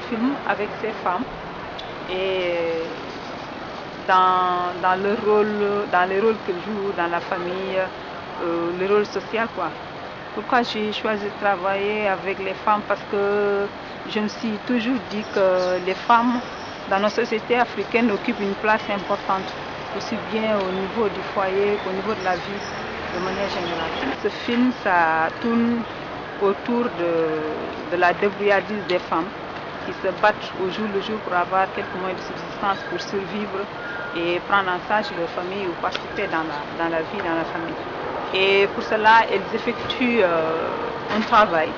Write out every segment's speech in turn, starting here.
film avec ces femmes et dans, dans, le rôle, dans qu'elles jouent dans la famille, euh, le rôle social. Quoi. Pourquoi j'ai choisi de travailler avec les femmes? Parce que je me suis toujours dit que les femmes dans nos sociétés africaines occupent une place importante, aussi bien au niveau du foyer qu'au niveau de la vie de manière générale. Ce film, ça tourne autour de, de la débrouillardise des femmes qui se battent au jour le jour pour avoir quelques moyens de subsistance pour survivre et prendre en charge leur famille ou participer dans la, dans la vie, dans la famille. Et pour cela, elles effectuent euh, un travail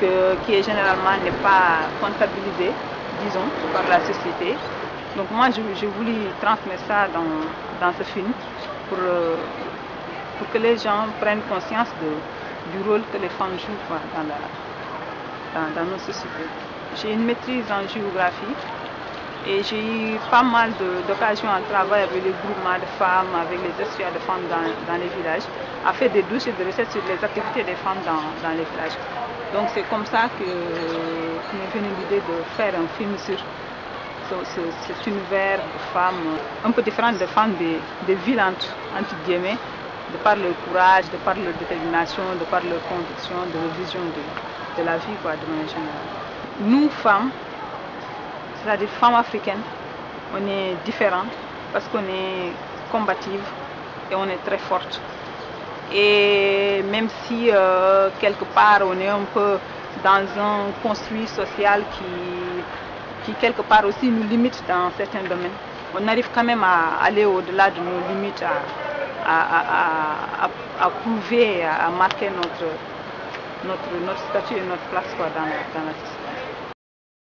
que, qui généralement n'est pas comptabilisé, disons, par la société. Donc moi, je, voulais transmettre ça dans, dans ce film pour, euh, pour que les gens prennent conscience du rôle que les femmes jouent dans, la, dans, dans nos sociétés. J'ai une maîtrise en géographie et j'ai eu pas mal d'occasions à travailler avec les groupements de femmes, avec les associations de femmes dans, les villages, à faire des dossiers de recettes sur les activités des femmes dans, les villages. Donc c'est comme ça que, m'est venue l'idée de faire un film sur ce, ce, cet univers de femmes un peu différent des femmes des, villes entre, guillemets, de par leur courage, de par leur détermination, de par leur conviction, de leur vision de, de la vie quoi, de manière générale. Nous, femmes, c'est-à-dire femmes africaines, on est différentes parce qu'on est combative et on est très forte. Et même si euh, quelque part on est un peu dans un construit social qui, qui quelque part aussi nous limite dans certains domaines, on arrive quand même à aller au-delà de nos limites, à, à, à, à prouver, à marquer notre, notre, notre statut et notre place quoi, dans, dans la société.